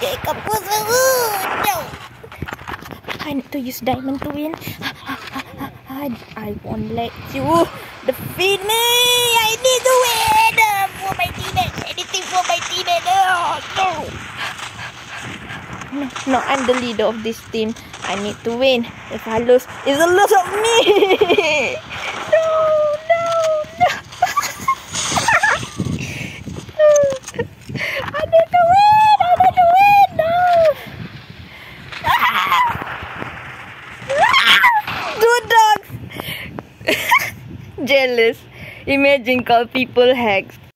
No. I need to use diamond to win. I, won't let you defeat me. I need to win for my teammate. Anything for my teammate. Oh, no. No, no, I'm the leader of this team. I need to win. If I lose, it's a loss of me. no, no, no. I need to win. I need to win. No. Two dogs. Jealous. Imagine call people hacks.